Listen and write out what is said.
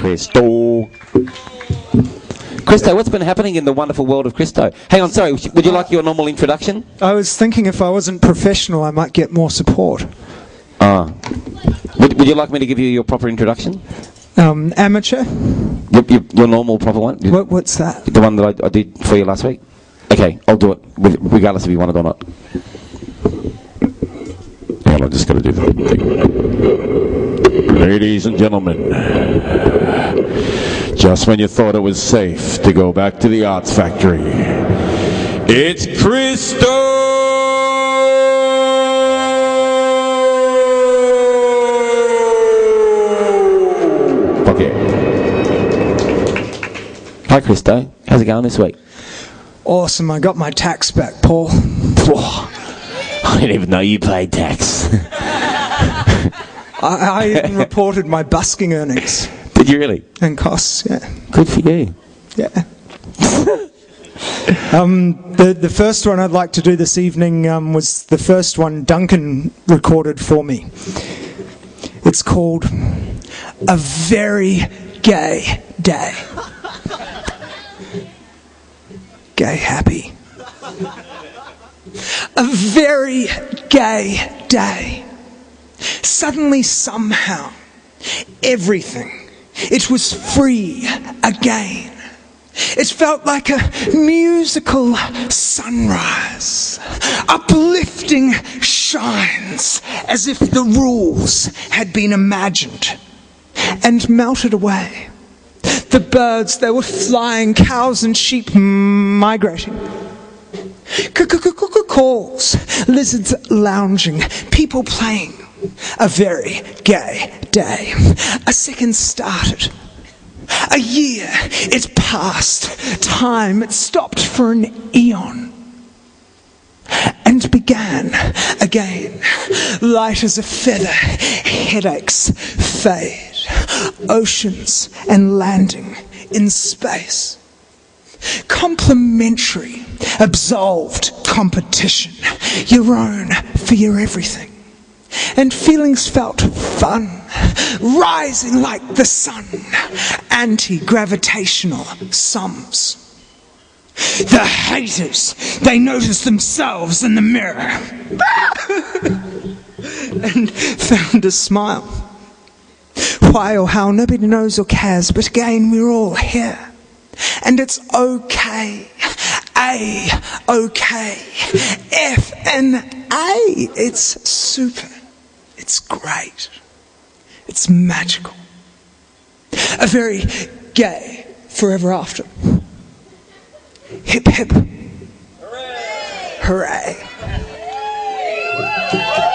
Christo. Christo, what's been happening in the wonderful world of Christo? Hang on, sorry, would you like your normal introduction? I was thinking if I wasn't professional, I might get more support. Ah. Would, would you like me to give you your proper introduction? Um, amateur? Your, your, your normal proper one? What, what's that? The one that I, I did for you last week? Okay, I'll do it, regardless if you want it or not. Well, I'm just got to do the thing. Ladies and gentlemen, just when you thought it was safe to go back to the Arts Factory, it's Christo! Fuck yeah. Hi, Christo. How's it going this week? Awesome, I got my tax back, Paul. I didn't even know you paid tax. I, I even reported my busking earnings Did you really? and costs, yeah. Good for you. Yeah. um, the, the first one I'd like to do this evening um, was the first one Duncan recorded for me. It's called A Very Gay Day. Gay happy. A very gay day. Suddenly, somehow, everything, it was free again. It felt like a musical sunrise, uplifting shines as if the rules had been imagined and melted away. The birds, they were flying, cows and sheep migrating. Calls, lizards lounging, people playing. A very gay day. A second started. A year, it passed. Time, it stopped for an eon. And began again. Light as a feather, headaches fade. Oceans and landing in space. Complementary, absolved competition. Your own for your everything. And feelings felt fun, rising like the sun. Anti gravitational sums. The haters, they noticed themselves in the mirror and found a smile. Why or how, nobody knows or cares, but again, we're all here. And it's okay. A, okay. F and A. It's super. It's great. It's magical. A very gay forever after. Hip hip. Hooray. Hooray.